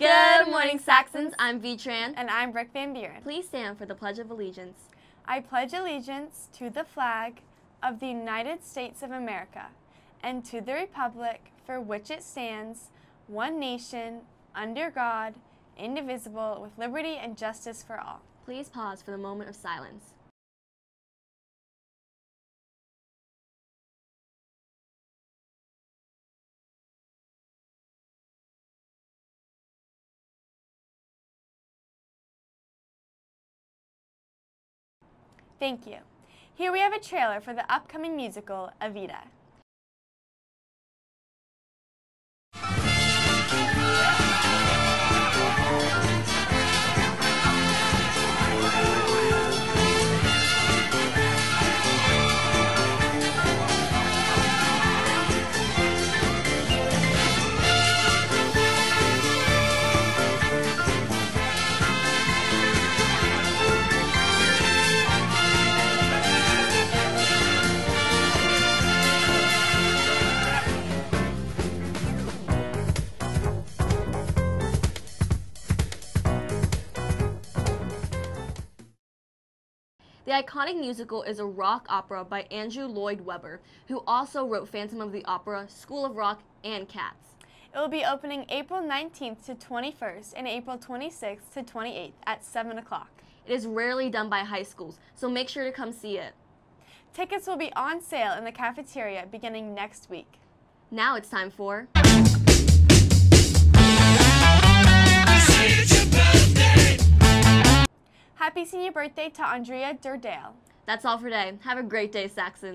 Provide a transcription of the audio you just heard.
Good morning, Saxons. I'm V Tran. And I'm Rick Van Buren. Please stand for the Pledge of Allegiance. I pledge allegiance to the flag of the United States of America and to the republic for which it stands, one nation, under God, indivisible, with liberty and justice for all. Please pause for the moment of silence. Thank you. Here we have a trailer for the upcoming musical, Evita. The iconic musical is a rock opera by Andrew Lloyd Webber, who also wrote Phantom of the Opera, School of Rock, and Cats. It will be opening April 19th to 21st and April 26th to 28th at 7 o'clock. It is rarely done by high schools, so make sure to come see it. Tickets will be on sale in the cafeteria beginning next week. Now it's time for. Happy senior birthday to Andrea Durdale. That's all for today. Have a great day, Saxon.